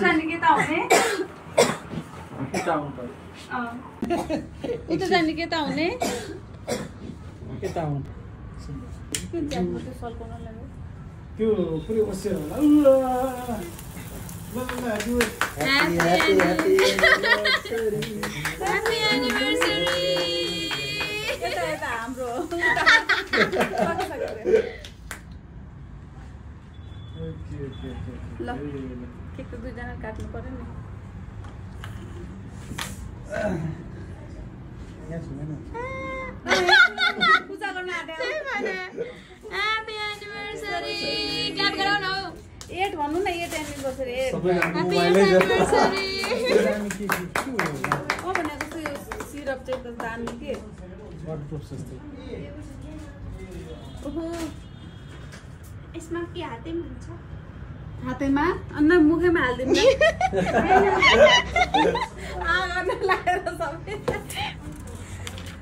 जाने के त हुने अँ। यता जाने के त हुने त्यो पुरै होला ल। केक त दुईजना काट्नु पर्यो नि। पूजा गर्न. एट भन्नु न एट एनिभर्सरी एट भनेको सिरप चाहिँ दामी के यसमा के हातैमा हुन्छ हातैमा? अन्त मुखैमा हालिदिउँ न। आँगन लगाएर सबै।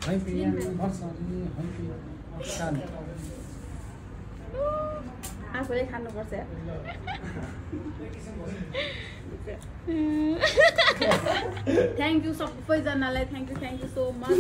है पिया, बस्छन्, है पिया, बस्छन्। आफूले खानुपर्छ। थ्याङ्क यू सबैजनालाई। Thank you thank you so much.